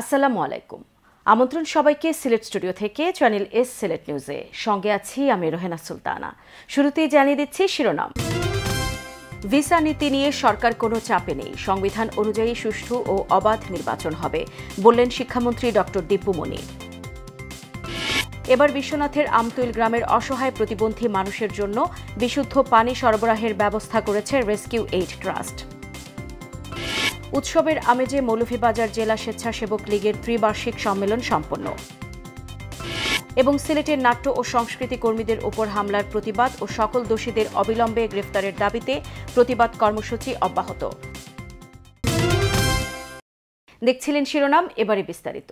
আসসালামু আলাইকুম। আমন্ত্রণ সবাইকে সিলেট স্টুডিও থেকে চ্যানেল এস সিলেট নিউজে। সঙ্গে আছি আমি রোহেনা সুলতানা। শুরুতেই জানিয়ে দিচ্ছি শিরোনাম। ভিসা নীতি নিয়ে সরকার কোনো চাপে নেই। সংবিধান অনুযায়ী সুষ্ঠু ও অবাধ নির্বাচন হবে, বললেন শিক্ষামন্ত্রী ডক্টর দীপু মনি। এবার বিশ্বনাথের আমতুইল গ্রামের অসহায় প্রতিবন্ধী মানুষের জন্য বিশুদ্ধ পানি সরবরাহের ব্যবস্থা করেছে রেস্কিউ এইড ট্রাস্ট। উৎসবের আমেজে মৌলভীবাজার জেলা স্বেচ্ছাসেবক লীগের ত্রিবার্ষিক সম্মেলন সম্পন্ন। এবং সিলেটের নাট্য ও সংস্কৃতি কর্মীদের উপর হামলার প্রতিবাদ ও সকল দোষীদের অবিলম্বে গ্রেফতারের দাবিতে প্রতিবাদ কর্মসূচি অব্যাহত। দেখছিলেন শিরোনাম, এবারে বিস্তারিত।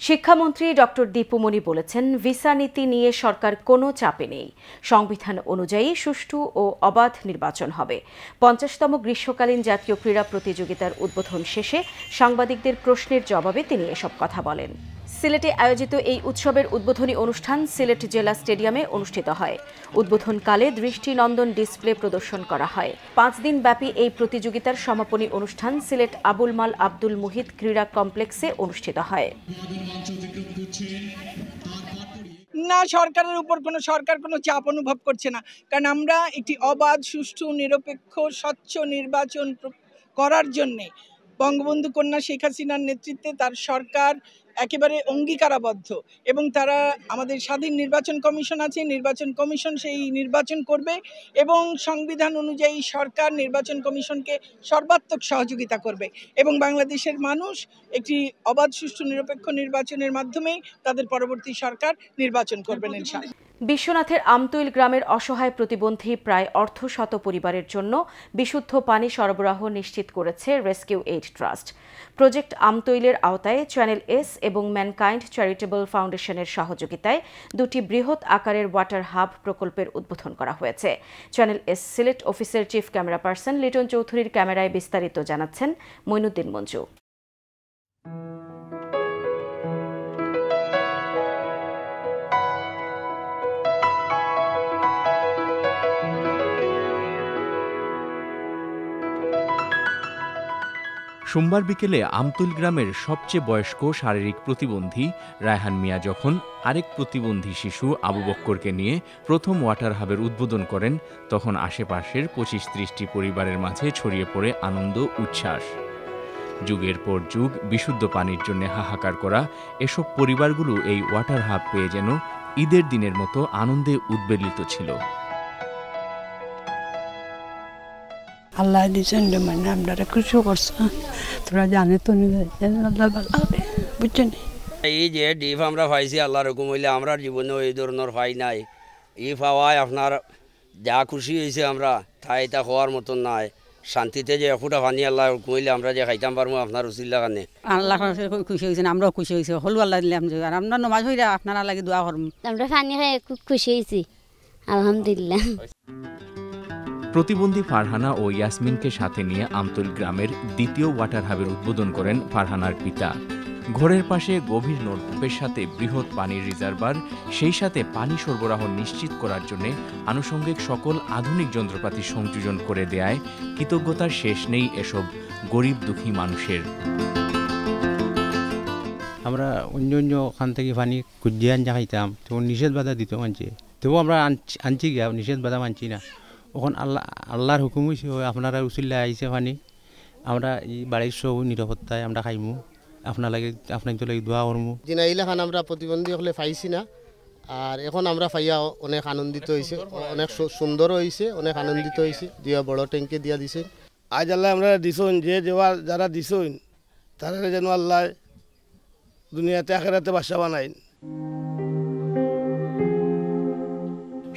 শিক্ষামন্ত্রী ডক্টর দীপুমণি বলেছেন, ভিসা নীতি নিয়ে সরকার কোনো চাপে নেই। সংবিধান অনুযায়ী সুষ্ঠু ও অবাধ নির্বাচন হবে। পঞ্চাশতম গ্রীষ্মকালীন জাতীয় ক্রীড়া প্রতিযোগিতার উদ্বোধন শেষে সাংবাদিকদের প্রশ্নের জবাবে তিনি এসব কথা বলেন। সিলেটে আয়োজিত এই উৎসবের উদ্বোধনী অনুষ্ঠান সিলেট জেলা স্টেডিয়ামে অনুষ্ঠিত হয়। উদ্বোধনকালে দৃষ্টিনন্দন ডিসপ্লে প্রদর্শন করা হয়। পাঁচ দিন ব্যাপী এই প্রতিযোগিতার সমাপনী অনুষ্ঠান সিলেট আবুল মাল আব্দুল মুহিত ক্রীড়া কমপ্লেক্সে অনুষ্ঠিত হয়। না, সরকারের উপর কোনো, সরকার কোনো চাপ অনুভব করছে না। কারণ আমরা একটি অবাধ, সুষ্ঠু, নিরপেক্ষ, স্বচ্ছ নির্বাচন করার জন্যে বঙ্গবন্ধু কন্যা শেখ হাসিনার নেতৃত্বে তার সরকার একেবারে অঙ্গীকারাবদ্ধ এবং তারা আমাদের স্বাধীন নির্বাচন কমিশন আছে, নির্বাচন কমিশন সেই নির্বাচন করবে এবং সংবিধান অনুযায়ী সরকার নির্বাচন কমিশনকে সর্বাত্মক সহযোগিতা করবে এবং বাংলাদেশের মানুষ একটি অবাধ, সুষ্ঠু, নিরপেক্ষ নির্বাচনের মাধ্যমেই তাদের পরবর্তী সরকার নির্বাচন করবেন, ইনশাআল্লাহ। বিশ্বনাথের আমতুইল গ্রামের অসহায় প্রতিবন্ধী প্রায় অর্ধশত পরিবারের জন্য বিশুদ্ধ পানি সরবরাহ নিশ্চিত করেছে রেস্কিউ এইড ট্রাস্ট প্রজেক্ট আমতৈলের আওতায় চ্যানেল এস এবং ম্যানকাইন্ড চ্যারিটেবল ফাউন্ডেশনের সহযোগিতায় দুটি বৃহৎ আকারের ওয়াটার হাব প্রকল্পের উদ্বোধন করা হয়েছে। চ্যানেল এস সিলেট অফিসের চিফ ক্যামেরা পার্সন লিটন চৌধুরীর ক্যামেরায় বিস্তারিত জানাচ্ছেন মইনুদ্দিন মঞ্জু। সোমবার বিকেলে আমতুল গ্রামের সবচেয়ে বয়স্ক শারীরিক প্রতিবন্ধী রায়হান মিয়া যখন আরেক প্রতিবন্ধী শিশু আবু বক্করকে নিয়ে প্রথম ওয়াটার হাবের উদ্বোধন করেন, তখন আশেপাশের পঁচিশ ত্রিশটি পরিবারের মাঝে ছড়িয়ে পড়ে আনন্দ, উচ্ছ্বাস। যুগের পর যুগ, বিশুদ্ধ পানির জন্য হাহাকার করা, এসব পরিবারগুলো এই ওয়াটার হাব পেয়ে যেন ঈদের দিনের মতো আনন্দে উদ্বেলিত ছিল। আল্লাহ দিয়েছেন মানে আপনারা খুশি করছে। তোরা জানে তো আল্লাহ ভালো। হবে বুঝছেন এই যে ডিপ আমরা পাইছি আল্লাহর হুকুম হইলে আমরা জীবনে এই ধরনের পাই নাই। ই পাওয়ায় আপনার যা খুশি হয়েছে আমরা তাই এটা হওয়ার মতন নাই। শান্তিতে যে এফুটা পানি আল্লাহ হুকুম হইলে আমরা যে খাইতাম পারব আপনার উচিল্লা কানে। আল্লাহ খুশি হয়েছেন আমরাও খুশি হয়েছি হলু আল্লাহ দিলাম আর আমরা নমাজ হইরা আপনারা লাগে দোয়া করম আমরা পানি খাই খুব খুশি হয়েছি আলহামদুলিল্লাহ। প্রতিবন্ধী ফারহানা ও ইয়াসমিনকে সাথে নিয়ে আমতুল গ্রামের দ্বিতীয় ওয়াটার হাবের উদ্বোধন করেন ফারহানার পিতা। ঘরের পাশে গভীর নলকূপের সাথে বৃহৎ পানির রিজার্ভার, সেই সাথে পানি সরবরাহ নিশ্চিত করার জন্য আনুষঙ্গিক সকল আধুনিক যন্ত্রপাতি সংযোজন করে দেয়ায় কৃতজ্ঞতার শেষ নেই এসব গরিব দুঃখী মানুষের। আমরা অন্য অন্য ওখান থেকে পানি খুঁজিয়ে আনজা খাইতাম তখন নিষেধ বাধা দিত মানছে। তবু আমরা আনছি গিয়া, নিষেধ বাধা মানছি না। ওখান আল্লাহ আল্লাহর হুকুম হয়েছে ওই আপনারা উচিল্লা আইছে পানি আমরা এই বাড়ির সব নিরাপত্তায় আমরা খাইমু আপনার লাগে আপনার তো লাগে দোয়া করমু। জিনাইলা খান আমরা প্রতিবন্ধী হলে পাইছি না আর এখন আমরা পাইয়া অনেক আনন্দিত হয়েছে অনেক সু- সুন্দর হয়েছে অনেক আনন্দিত হয়েছে দিয়া বড় ট্যাঙ্কে দিয়া দিছে আজ আল্লাহ আমরা দিছুন যে দেওয়া যারা দিছুন তারা যেন আল্লাহ দুনিয়াতে আখেরাতে বাসা বানাইন।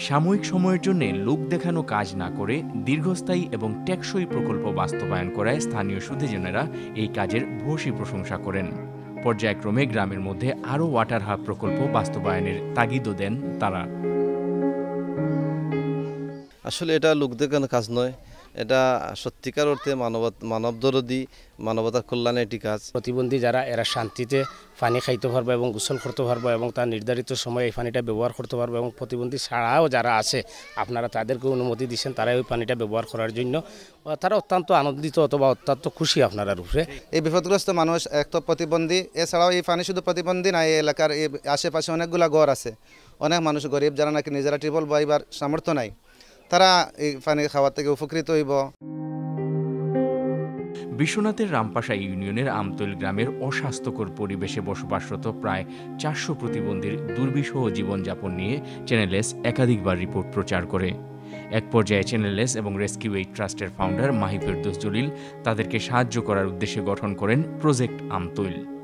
সাময়িক সময়ের জন্য লোক দেখানো কাজ না করে দীর্ঘস্থায়ী এবং টেকসই প্রকল্প বাস্তবায়ন করায় স্থানীয় সুধিজনেরা এই কাজের ভূয়সী প্রশংসা করেন। পর্যায়ক্রমে গ্রামের মধ্যে আরও ওয়াটার হাব প্রকল্প বাস্তবায়নের তাগিদও দেন তারা। আসলে এটা লোক দেখানো কাজ নয়। এটা সত্যিকার অর্থে মানব মানবদরদি মানবতার কল্যাণে একটি কাজ। প্রতিবন্ধী যারা এরা শান্তিতে পানি খাইতে পারবে এবং গোসল করতে পারবে এবং তার নির্ধারিত সময়ে এই পানিটা ব্যবহার করতে পারবে এবং প্রতিবন্ধী ছাড়াও যারা আছে আপনারা তাদেরকে অনুমতি দিচ্ছেন তারা ওই পানিটা ব্যবহার করার জন্য। তারা অত্যন্ত আনন্দিত অথবা অত্যন্ত খুশি আপনারা রূপে। এই বিপদগ্রস্ত মানুষ এক তো প্রতিবন্ধী এছাড়াও এই পানি শুধু প্রতিবন্ধী না এই এলাকার এই আশেপাশে অনেকগুলা ঘর আছে। অনেক মানুষ গরিব যারা নাকি নিজেরা টিবল বইবার সামর্থ্য নাই। তারা এই পানি খাওয়ার থেকে উপকৃত হইব। বিশ্বনাথের রামপাশা ইউনিয়নের আমতল গ্রামের অস্বাস্থ্যকর পরিবেশে বসবাসরত প্রায় চারশো প্রতিবন্ধীর দুর্বিষহ জীবনযাপন নিয়ে চ্যানেল এস একাধিকবার রিপোর্ট প্রচার করে। এক পর্যায়ে চ্যানেল এস এবং রেস্কিউ এইড ট্রাস্টের ফাউন্ডার মাহি ফেরদোস জলিল তাদেরকে সাহায্য করার উদ্দেশ্যে গঠন করেন প্রজেক্ট আমতৈল।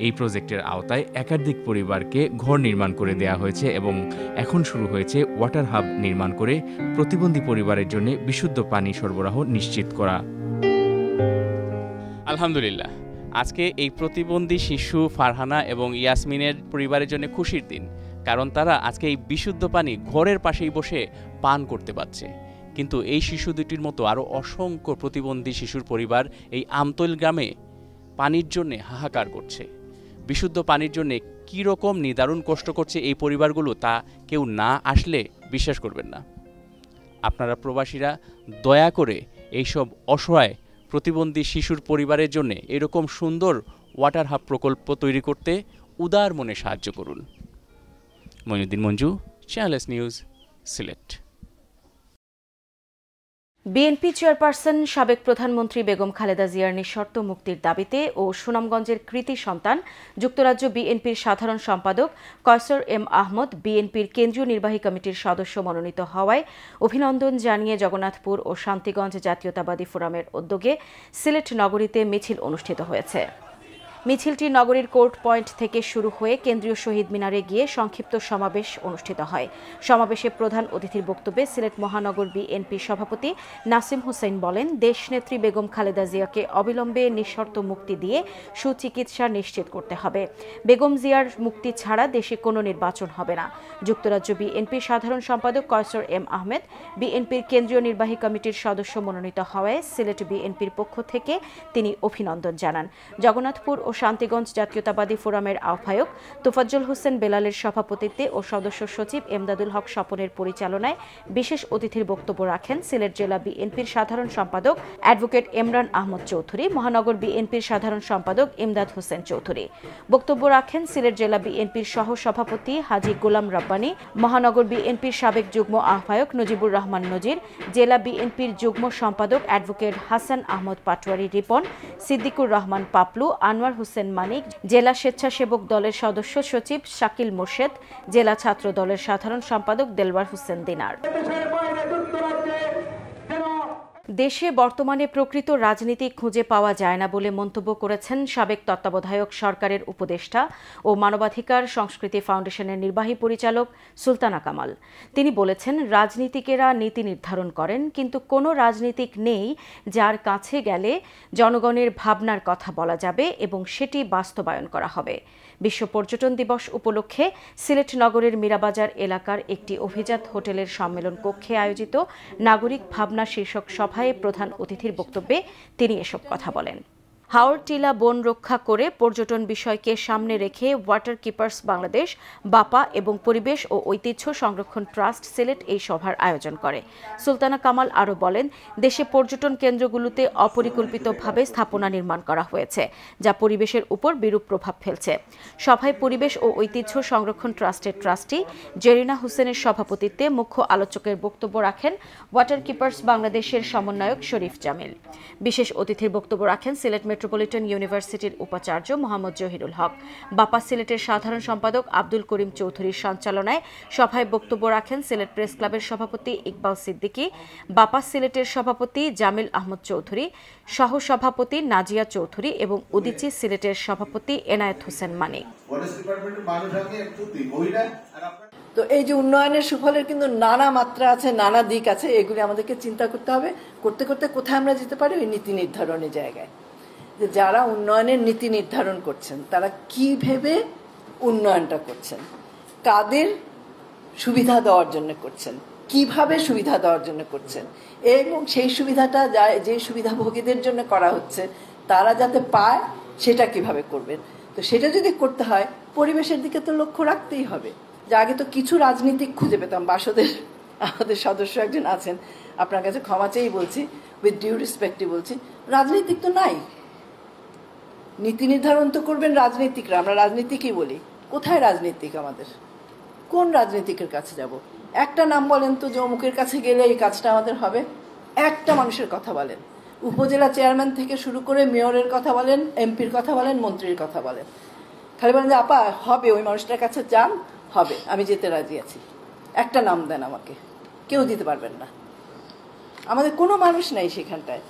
এই প্রজেক্টের আওতায় একাধিক পরিবারকে ঘর নির্মাণ করে দেয়া হয়েছে এবং এখন শুরু হয়েছে ওয়াটার হাব নির্মাণ করে প্রতিবন্ধী পরিবারের জন্য বিশুদ্ধ পানি সরবরাহ নিশ্চিত করা। আলহামদুলিল্লাহ। আজকে এই প্রতিবন্ধী শিশু ফারহানা এবং ইয়াসমিনের পরিবারের জন্য খুশির দিন, কারণ তারা আজকে এই বিশুদ্ধ পানি ঘরের পাশেই বসে পান করতে পারছে। কিন্তু এই শিশু দুটির মতো আরও অসংখ্য প্রতিবন্ধী শিশুর পরিবার এই আমতৈল গ্রামে পানির জন্যে হাহাকার করছে। বিশুদ্ধ পানির জন্যে কীরকম নিদারুণ কষ্ট করছে এই পরিবারগুলো তা কেউ না আসলে বিশ্বাস করবেন না। আপনারা প্রবাসীরা দয়া করে এইসব অসহায়, প্রতিবন্ধী শিশুর পরিবারের জন্য এরকম সুন্দর ওয়াটার হাব প্রকল্প তৈরি করতে উদার মনে সাহায্য করুন। Moinuddin Manju channel S news Sylhet BNP chairperson সাবেক প্রধানমন্ত্রী বেগম খালেদা জিয়ার নিঃশর্ত মুক্তির দাবিতে ও সুনামগঞ্জের কৃতি সন্তান যুক্তরাজ্য বিএনপির সাধারণ সম্পাদক কয়সর এম আহমদ বিএনপির কেন্দ্রীয় নির্বাহী কমিটির সদস্য মনোনীত হওয়ায় অভিনন্দন জানিয়ে জগন্নাথপুর ও শান্তিগঞ্জ জাতীয়তাবাদী ফোরামের উদ্যোগে সিলেট নগরীতে মিছিল অনুষ্ঠিত হয়েছে। মিছিলটি নগরীর কোর্ট পয়েন্ট থেকে শুরু হয়ে কেন্দ্রীয় শহীদ মিনারে গিয়ে সংক্ষিপ্ত সমাবেশ অনুষ্ঠিত হয়। সমাবেশে প্রধান অতিথির বক্তব্যে সিলেট মহানগর বিএনপি সভাপতি নাসিম হোসেন বলেন, দেশনেত্রী বেগম খালেদা জিয়াকে অবিলম্বে নিঃশর্ত মুক্তি দিয়ে সুচিকিৎসা নিশ্চিত করতে হবে। বেগম জিয়ার মুক্তি ছাড়া দেশে কোনো নির্বাচন হবে না। যুক্তরাজ্য বিএনপির সাধারণ সম্পাদক কয়সর এম আহমেদ, বিএনপির কেন্দ্রীয় নির্বাহী কমিটির সদস্য মনোনীত হওয়ায় সিলেট বিএনপির পক্ষ থেকে তিনি অভিনন্দন জানান। জগন্নাথপুর শান্তিগঞ্জ জাতীয়তাবাদী ফোরামের আহ্বায়ক তোফাজ্জল হোসেন বেলালের সভাপতিত্বে ও সদস্য সচিব এমদাদুল হক স্বপনের পরিচালনায় বিশেষ অতিথির বক্তব্য রাখেন সিলেট জেলা বিএনপির সাধারণ সম্পাদক অ্যাডভোকেট এমরান আহমদ চৌধুরী, মহানগর বিএনপির সাধারণ সম্পাদক ইমদাদ হোসেন চৌধুরী। বক্তব্য রাখেন সিলেট জেলা বিএনপির সহ সভাপতি হাজি গোলাম রাব্বানী, মহানগর বিএনপির সাবেক যুগ্ম আহ্বায়ক নজিবুর রহমান নজির, জেলা বিএনপির যুগ্ম সম্পাদক অ্যাডভোকেট হাসান আহমদ পাটোয়ারি রিপন, সিদ্দিকুর রহমান পাপলু, আনোয়ার হোসেন মানিক, জেলা স্বেচ্ছাসেবক দলের সদস্য সচিব শাকিল মোর্শেদ, জেলা ছাত্র দলের সাধারণ সম্পাদক দেলওয়ার হোসেন দিনার। দেশে বর্তমানে প্রকৃত রাজনীতি খুঁজে পাওয়া যায় না বলে মন্তব্য করেছেন সাবেক তত্ত্বাবধায়ক সরকারের উপদেষ্টা ও মানবাধিকার সংস্কৃতি ফাউন্ডেশনের নির্বাহী পরিচালক সুলতানা কামাল। তিনি বলেছেন, রাজনীতিকেরা নীতি নির্ধারণ করেন, কিন্তু কোনো রাজনীতিক নেই যার কাছে গেলে জনগণের ভাবনার কথা বলা যাবে এবং সেটি বাস্তবায়ন করা হবে। বিশ্ব পর্যটন দিবস উপলক্ষে সিলেট নগরের মীরাবাজার এলাকার একটি অভিজাত হোটেলের সম্মেলন কক্ষে আয়োজিত নাগরিক ভাবনা শীর্ষক সভায় প্রধান অতিথির বক্তব্যে তিনি এসব কথা বলেন। হাওড় টিলা বন রক্ষা করে পর্যটন বিষয়কে সামনে রেখে ওয়াটার কিপার্স বাংলাদেশ, বাপা এবং পরিবেশ ও ঐতিহ্য সংরক্ষণ ট্রাস্ট সিলেট এই সভার আয়োজন করে। সুলতানা কামাল আরও বলেন, দেশে পর্যটন কেন্দ্রগুলোতে অপরিকল্পিতভাবে স্থাপনা নির্মাণ করা হয়েছে, যা পরিবেশের উপর বিরূপ প্রভাব ফেলছে। সভায় পরিবেশ ও ঐতিহ্য সংরক্ষণ ট্রাস্টের ট্রাস্টি জেরিনা হোসেনের সভাপতিত্বে মুখ্য আলোচকের বক্তব্য রাখেন ওয়াটার কিপার্স বাংলাদেশের সমন্বয়ক শরীফ জামিল। বিশেষ অতিথির বক্তব্য রাখেন সিলেট মেট্রোপলিটন ইউনিভার্সিটির উপাচার্য মোহাম্মদ জহিরুল হক। বাপা সিলেটের সাধারণ সম্পাদক আব্দুল করিম চৌধুরীর সঞ্চালনায় সভায় বক্তব্য রাখেন সিলেট প্রেস ক্লাবের সভাপতি ইকবাল সিদ্দিকী বাপা সিলেটের সভাপতি জামিল আহমদ চৌধুরী সহ সভাপতি নাজিয়া চৌধুরী এবং উদিচি সিলেটের সভাপতি এনায়েত হোসেন মানিক। তো এই যে উন্নয়নের সুফলের কিন্তু নানা মাত্রা আছে নানা দিক আছে এগুলি আমাদেরকে চিন্তা করতে হবে। করতে করতে কোথায় আমরা যেতে পারি? ওই নীতি নির্ধারণের জায়গায়। যে যারা উন্নয়নের নীতি নির্ধারণ করছেন, তারা কি ভেবে উন্নয়নটা করছেন? কাদের সুবিধা দেওয়ার জন্য করছেন? কীভাবে সুবিধা দেওয়ার জন্য করছেন? এবং সেই সুবিধাটা যা যে সুবিধাভোগীদের জন্য করা হচ্ছে, তারা যাতে পায়, সেটা কীভাবে করবেন? তো সেটা যদি করতে হয়, পরিবেশের দিকে তো লক্ষ্য রাখতেই হবে। যে আগে তো কিছু রাজনীতিক খুঁজে পেতাম, বাসদের, আমাদের সদস্য একজন আছেন, আপনার কাছে ক্ষমা চেয়েই বলছি উইথ ডিউ রেসপেক্টই বলছি, রাজনীতিক তো নাই। নীতি নির্ধারণ তো করবেন রাজনীতিকরা, আমরা রাজনীতিকই বলি। কোথায় রাজনীতিক আমাদের? কোন রাজনীতিকের কাছে যাব? একটা নাম বলেন তো যে কাছে গেলে এই কাজটা আমাদের হবে। একটা মানুষের কথা বলেন। উপজেলা চেয়ারম্যান থেকে শুরু করে মেয়রের কথা বলেন, এমপির কথা বলেন, মন্ত্রীর কথা বলেন। খালি বলেন যে, আপা, হবে, ওই মানুষটার কাছে যান, হবে, আমি যেতে রাজি আছি। একটা নাম দেন আমাকে। কেউ দিতে পারবেন না। আমাদের কোনো মানুষ নাই সেখানটায়।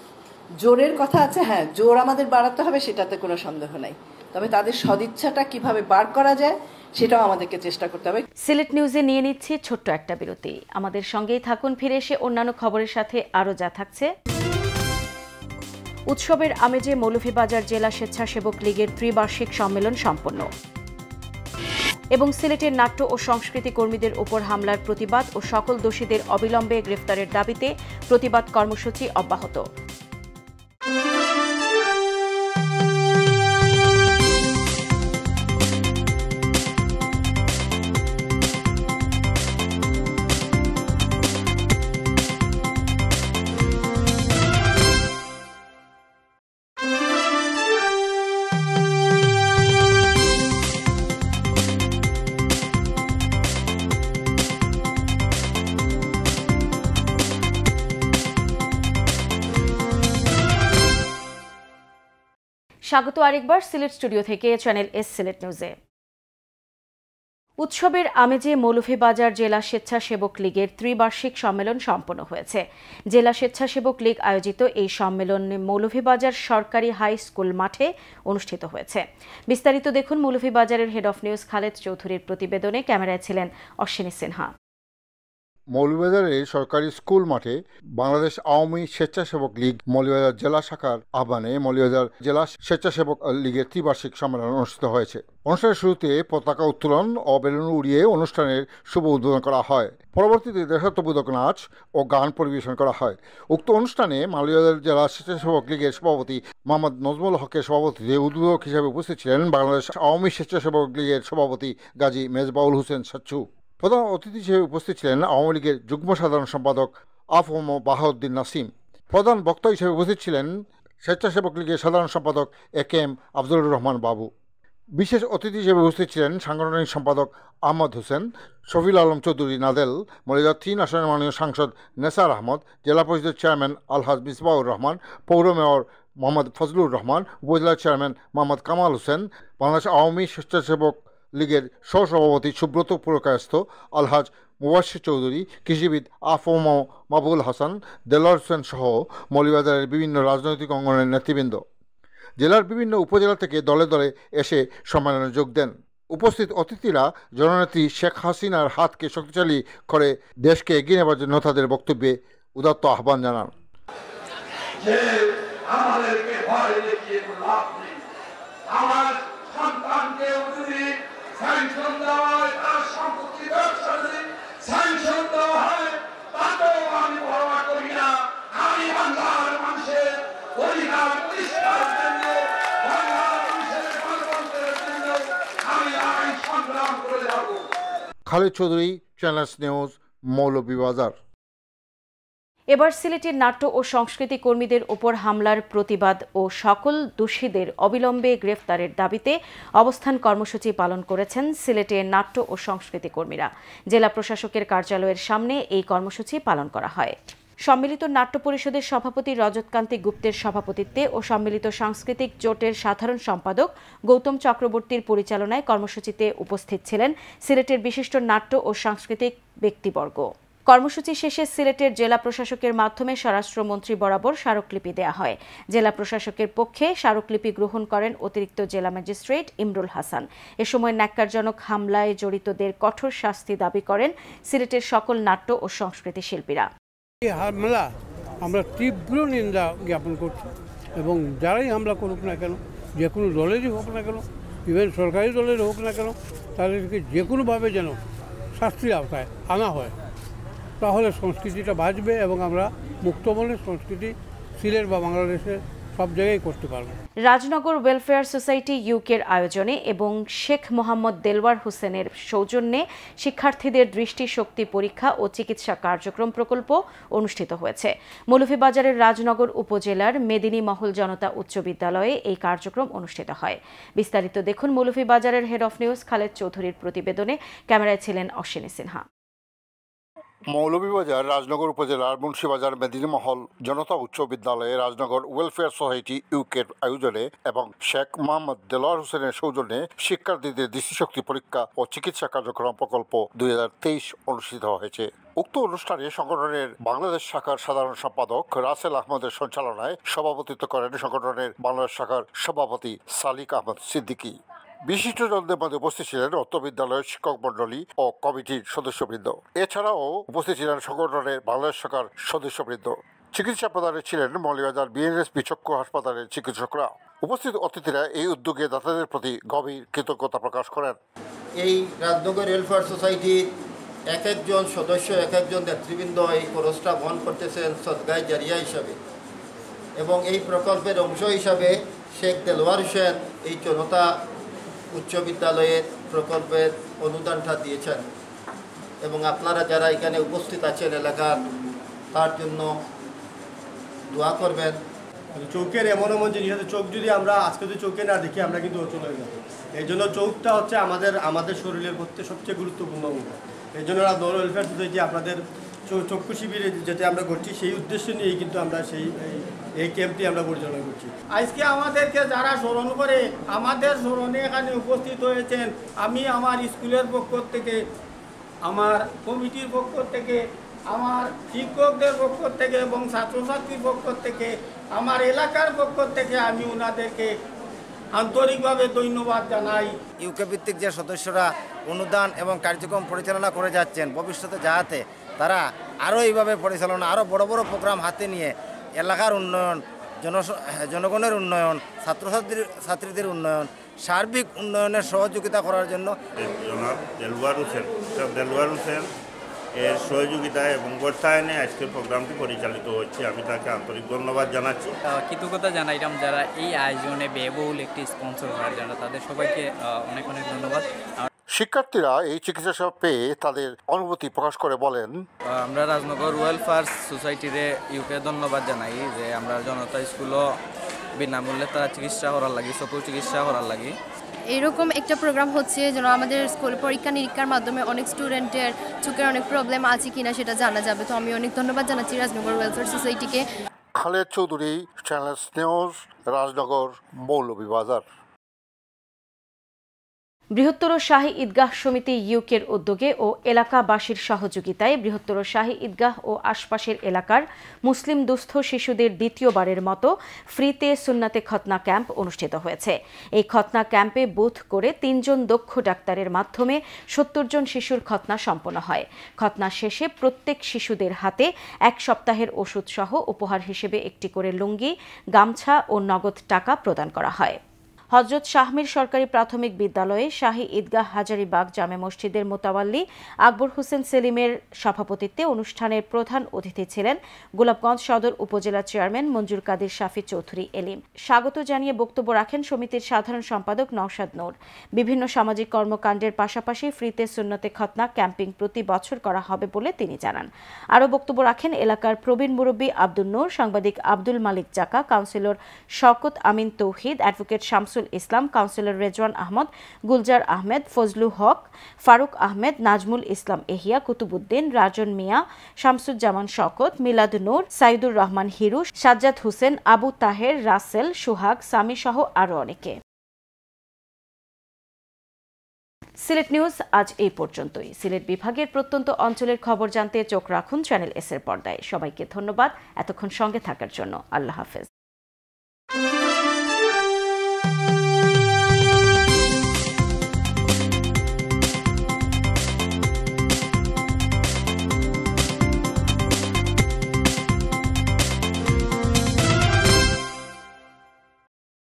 জোরের কথা আছে হ্যাঁ জোর আমাদের বাড়াতে হবে, সেটাতে কোনো সন্দেহ নাই। তবে তাদের সদিচ্ছাটা কীভাবে বার করা যায়, সেটাও আমাদেরকে চেষ্টা করতে হবে। সিলেট নিউজে নিয়ে নিচ্ছি ছোট্ট একটা বিরতি। আমাদের সঙ্গেই থাকুন, ফিরে এসে অন্যান্য খবরের সাথে আরও যা থাকছে। উৎসবের আমেজে মৌলভীবাজার জেলা স্বেচ্ছাসেবক লীগের ত্রিবার্ষিক সম্মেলন সম্পন্ন। এবং সিলেটের নাট্য ও সংস্কৃতি কর্মীদের উপর হামলার প্রতিবাদ ও সকল দোষীদের অবিলম্বে গ্রেফতারের দাবিতে প্রতিবাদ কর্মসূচি অব্যাহত। স্বাগত আরেকবার সিলেট স্টুডিও থেকে চ্যানেল এস সিলেট নিউজে। উৎসবের আমেজে মৌলভীবাজার জেলা স্বেচ্ছাসেবক লীগের ত্রিবার্ষিক সম্মেলন সম্পন্ন হয়েছে। জেলা স্বেচ্ছাসেবক লীগ আয়োজিত এই সম্মেলন মৌলভীবাজার সরকারি হাই স্কুল মাঠে অনুষ্ঠিত হয়েছে। বিস্তারিত দেখুন মৌলভীবাজারের হেড অফ নিউজ খালেদ চৌধুরীর প্রতিবেদনে। ক্যামেরায় ছিলেন অশ্বিনী সিনহা। মৌলভীবাজারের সরকারি স্কুল মাঠে বাংলাদেশ আওয়ামী স্বেচ্ছাসেবক লীগ মৌলভীবাজার জেলা শাখার আহ্বানে মৌলভীবাজার জেলা স্বেচ্ছাসেবক লীগের ত্রিবার্ষিক সম্মেলন অনুষ্ঠিত হয়েছে। অনুষ্ঠানের শুরুতে পতাকা উত্তোলন ও বেলুন উড়িয়ে অনুষ্ঠানের শুভ উদ্বোধন করা হয়। পরবর্তীতে দেশাত্মবোধক নাচ ও গান পরিবেশন করা হয়। উক্ত অনুষ্ঠানে মালয়াদের জেলা স্বেচ্ছাসেবক লীগের সভাপতি মোহাম্মদ নজমুল হকের সভাপতিতে উদ্বোধক হিসেবে উপস্থিত ছিলেন বাংলাদেশ আওয়ামী স্বেচ্ছাসেবক লীগের সভাপতি গাজী মেজবাউল হোসেন সাচ্চু। প্রধান অতিথি হিসেবে উপস্থিত ছিলেন আওয়ামী লীগের যুগ্ম সাধারণ সম্পাদক আফম বাহাউদ্দিন নাসিম। প্রধান বক্তা হিসেবে উপস্থিত ছিলেন স্বেচ্ছাসেবক লীগের সাধারণ সম্পাদক A K M আফজলুর Rahman Babu. বিশেষ অতিথি হিসেবে উপস্থিত ছিলেন সাংগঠনিক সম্পাদক আহমদ হোসেন শফিল আলম চৌধুরী নাদেল, মলিদা তিন আসনের মাননীয় সাংসদ নেসার আহমদ, জেলা পরিষদের চেয়ারম্যান আলহাজ মিসবাউর রহমান, পৌর মেয়র মোহাম্মদ ফজলুর রহমান, উপজেলা চেয়ারম্যান মোহাম্মদ কামাল হোসেন, বাংলাদেশ আওয়ামী স্বেচ্ছাসেবক লীগের সহসভাপতি সুব্রত পুরকায়স্থ, আলহাজ মুবাশির চৌধুরী, কৃষিবিদ আফম মাবুল হাসান, দেলার হোসেন সহ মৌলিবাজারের বিভিন্ন রাজনৈতিক অঙ্গনের নেতৃবৃন্দ। জেলার বিভিন্ন উপজেলা থেকে দলে দলে এসে সম্মেলনে যোগ দেন। উপস্থিত অতিথিরা জননেত্রী শেখ হাসিনার হাতকে শক্তিশালী করে দেশকে এগিয়ে নেবার জন্য তাদের বক্তব্যে উদাত্ত আহ্বান জানান। আমাদেরকে দেখিয়ে লাভ নেই আমার সন্তানকে যদি স্যাংশন দেওয়া হয় তার সম্পত্তি ব্যবসা যদি স্যাংশন দেওয়া হয় তাতেও আমি পরোয়া করি না আমি বাংলার মানুষের অধিকার প্রতিষ্ঠার জন্য বাংলার মানুষের গণতন্ত্রের জন্য আমি আইন সংগ্রাম করে যাব Khaled Chowdhury channel S news Moulvibazar এবার সিলেটের নাট্য ও সংস্কৃতি কর্মীদের ওপর হামলার প্রতিবাদ ও সকল দোষীদের অবিলম্বে গ্রেফতারের দাবিতে অবস্থান কর্মসূচি পালন করেছেন সিলেটের নাট্য ও সংস্কৃতি কর্মীরা। জেলা প্রশাসকের কার্যালয়ের সামনে এই কর্মসূচি পালন করা হয়। সম্মিলিত নাট্য পরিষদের সভাপতি রজতকান্তি গুপ্তের সভাপতিত্বে ও সম্মিলিত সাংস্কৃতিক জোটের সাধারণ সম্পাদক গৌতম চক্রবর্তীর পরিচালনায় কর্মসূচিতে উপস্থিত ছিলেন সিলেটের বিশিষ্ট নাট্য ও সাংস্কৃতিক ব্যক্তিবর্গ। কর্মসূচি শেষে সিলেটের জেলা প্রশাসকের মাধ্যমে স্বরাষ্ট্রমন্ত্রী বরাবর স্মারকলিপি দেয়া হয়। জেলা প্রশাসকের পক্ষে স্মারকলিপি গ্রহণ করেন অতিরিক্ত জেলা ম্যাজিস্ট্রেট ইমরুল হাসান। এ সময় ন্যাক্কারজনক হামলায় জড়িতদের কঠোর শাস্তি দাবি করেন সিলেটের সকল নাট্য ও সংস্কৃতি শিল্পীরা। এই হামলা, আমরা তীব্র নিন্দা জ্ঞাপন করছি এবং যারাই হামলা করুক না কেন, যে কোনো দলেরই হোক না কেন ইভেন সরকারি দলের হোক না কেন, তাদেরকে যে কোনোভাবে যেন শাস্তির আওতায় আনা হয়। তাহলে সংস্কৃতিটা বাঁচবে এবং আমরা মুক্তমনের সংস্কৃতি, সিলেট বা বাংলাদেশের সব জায়গায় করতে পারব। রাজনগর ওয়েলফেয়ার সোসাইটি ইউকের আয়োজনে এবং শেখ মোহাম্মদ দেলওয়ার হোসেনের সৌজন্যে শিক্ষার্থীদের দৃষ্টিশক্তি পরীক্ষা ও চিকিৎসা কার্যক্রম প্রকল্প অনুষ্ঠিত হয়েছে। মৌলভীবাজারের রাজনগর উপজেলার মেদিনী মহল জনতা উচ্চ বিদ্যালয়ে এই কার্যক্রম অনুষ্ঠিত হয়। বিস্তারিত দেখুন মৌলভীবাজারের হেড অফ নিউজ খালেদ চৌধুরীর প্রতিবেদনে। ক্যামেরায় ছিলেন অশ্বিনী সিনহা। মৌলভীবাজার, রাজনগর উপজেলার মুন্সিবাজার, মেদিনীমহল জনতা উচ্চ বিদ্যালয়ে রাজনগর ওয়েলফেয়ার সোসাইটি ইউকের আয়োজনে এবং শেখ মোহাম্মদ দেলোয়ার হোসেনের সৌজন্যে শিক্ষার্থীদের দৃষ্টিশক্তি পরীক্ষা ও চিকিৎসা কার্যক্রম প্রকল্প দুই হাজার তেইশ অনুষ্ঠিত হয়েছে। উক্ত অনুষ্ঠানে সংগঠনের বাংলাদেশ শাখার সাধারণ সম্পাদক রাসেল আহমদের সঞ্চালনায় সভাপতিত্ব করেন সংগঠনের বাংলাদেশ শাখার সভাপতি সালিক আহমদ সিদ্দিকী। বিশিষ্টজনদের মধ্যে উপস্থিত ছিলেন অত্র বিদ্যালয়ের শিক্ষক মন্ডলী ও কমিটির সদস্যবৃন্দ। এছাড়াও উপস্থিত ছিলেন সংগঠনের বাংলাদেশ শাখার সদস্যবৃন্দ। চিকিৎসা প্রদানে ছিলেন মৌলিবাজার বিএনএস বিচক্ষ হাসপাতালের চিকিৎসকরা। উপস্থিত অতিথিরা এই উদ্যোগে দাতাদের প্রতি গভীর কৃতজ্ঞতা প্রকাশ করেন। এই রাজনগর ওয়েলফেয়ার সোসাইটির এক একজন সদস্য, এক একজন নেতৃবৃন্দ এই খরচটা বহন করতেছেন সদগাই জারিয়া হিসাবে। এবং এই প্রকল্পের অংশ হিসাবে শেখ দেলোয়ার হোসেন এই জনতা উচ্চ বিদ্যালয়ের প্রকল্পের অনুদানটা দিয়েছেন। এবং আপনারা যারা এখানে উপস্থিত আছেন এলাকার, তার জন্য দোয়া করবেন। চোখের এমন এমন জিনিস আছে, চোখ যদি আমরা আজকে যদি চোখে না দেখি, আমরা কিন্তু অচল হয়ে যাব। এই জন্য চোখটা হচ্ছে আমাদের আমাদের শরীরের মধ্যে সবচেয়ে গুরুত্বপূর্ণ অঙ্গ এই জন্য ওয়েলফেয়ার সোসাইটি আপনাদের চক্ষু শিবিরে যেটা আমরা করছি সেই উদ্দেশ্য নিয়েই কিন্তু আমরা সেই এই ক্যাম্পটি আমরা পরিচালনা করছি। আজকে আমাদেরকে যারা স্মরণ করে আমাদের স্মরণে এখানে উপস্থিত হয়েছেন। আমি আমার স্কুলের পক্ষ থেকে আমার কমিটির পক্ষ থেকে আমার শিক্ষকদের পক্ষ থেকে এবং ছাত্রছাত্রীর পক্ষ থেকে আমার এলাকার পক্ষ থেকে আমি ওনাদেরকে আন্তরিকভাবে ধন্যবাদ জানাই। ইউকে ভিত্তিক যে সদস্যরা অনুদান এবং কার্যক্রম পরিচালনা করে যাচ্ছেন ভবিষ্যতে যাতে তারা আরও এইভাবে পরিচালনা আরও বড় বড় প্রোগ্রাম হাতে নিয়ে এলাকার উন্নয়ন জন জনগণের উন্নয়ন ছাত্রছাত্রী ছাত্রীদের উন্নয়ন সার্বিক উন্নয়নের সহযোগিতা করার জন্য জনাব দেলওয়ার হোসেন দেলওয়ার হোসেন এর সহযোগিতায় এবং বর্তায়নে আজকের প্রোগ্রামটি পরিচালিত হচ্ছে। আমি তাকে আন্তরিক ধন্যবাদ জানাচ্ছি। কৃতজ্ঞতা জানাইলাম যারা এই আয়োজনে ব্যয়বহুল একটি স্পন্সর হওয়ার জন্য। তাদের সবাইকে অনেক অনেক ধন্যবাদ। শিক্ষার্থীরা এই চিকিৎসা সেবা পেয়ে তাদের অনুভূতি প্রকাশ করে বলেন। আমরা রাজনগর ওয়েলফেয়ার সোসাইটিরে ইউকে ধন্যবাদ জানাই যে আমরা জনতা স্কুলও বিনামূল্যে তারা চিকিৎসা করার লাগে চকুর চিকিৎসা করার লাগে। এরকম একটা প্রোগ্রাম হচ্ছে যেন আমাদের স্কুল পরীক্ষা নিরীক্ষার মাধ্যমে অনেক স্টুডেন্টের চোখের অনেক প্রবলেম আছে কিনা সেটা জানা যাবে। তো আমি অনেক ধন্যবাদ জানাচ্ছি রাজনগর ওয়েলফেয়ার সোসাইটিকে। Khaled Chowdhury channel news Rajnagar Moulvibazar. বৃহত্তর শাহী ঈদগাহ সমিতি ইউকের উদ্যোগে ও এলাকাবাসীর সহযোগিতায় বৃহত্তর শাহী ঈদগাহ ও আশপাশের এলাকার মুসলিম দুস্থ শিশুদের দ্বিতীয়বারের মতো ফ্রিতে সুন্নাতে খতনা ক্যাম্প অনুষ্ঠিত হয়েছে। এই খতনা ক্যাম্পে বুথ করে তিনজন দক্ষ ডাক্তারের মাধ্যমে সত্তর জন শিশুর খতনা সম্পন্ন হয়। খতনা শেষে প্রত্যেক শিশুদের হাতে এক সপ্তাহের ওষুধ সহ উপহার হিসেবে একটি করে লুঙ্গি, গামছা ও নগদ টাকা প্রদান করা হয়। হজরত শাহমীর সরকারি প্রাথমিক বিদ্যালয়ে শাহী ঈদগাহ হাজারিবাগ জামে মসজিদের মোতাবাল্লি আকবর হোসেন সেলিমের সভাপতিত্বে অনুষ্ঠানের প্রধান অতিথি ছিলেন গোলাপগঞ্জ সদর উপজেলা চেয়ারম্যান মঞ্জুর কাদির শাফি চৌধুরী এলিম। স্বাগত জানিয়ে বক্তব্য রাখেন সমিতির সাধারণ সম্পাদক নওশাদ নূর। বিভিন্ন সামাজিক কর্মকাণ্ডের পাশাপাশি ফ্রিতে সুন্নতে খতনা ক্যাম্পিং প্রতি বছর করা হবে বলে তিনি জানান। আরও বক্তব্য রাখেন এলাকার প্রবীণ মুরব্বী আব্দুল নূর, সাংবাদিক Abdul Malik Zaka, councillor Shawkat Amin Tauhid, advocate Shamsul Islam, councillor Rezwan Ahmed, Gulzar Ahmed, Fazlu Haque, Faruk Ahmed, Nazmul Islam Ehiya Qutubuddin Rajan Mia, Shamsuzzaman Shawkat, Milad Noor, Saidur Rahman Hiru, Sajjad Hossain, Abu Taher, Rasel, Suhag, Sami সহ আরও অনেকে। সিলেট নিউজ আজ এই পর্যন্তই। সিলেট বিভাগের প্রত্যন্ত অঞ্চলের খবর জানতে চোখ রাখুন চ্যানেল এস এর পর্দায়। সবাইকে ধন্যবাদ এতক্ষণ সঙ্গে থাকার জন্য। আল্লাহ হাফেজ।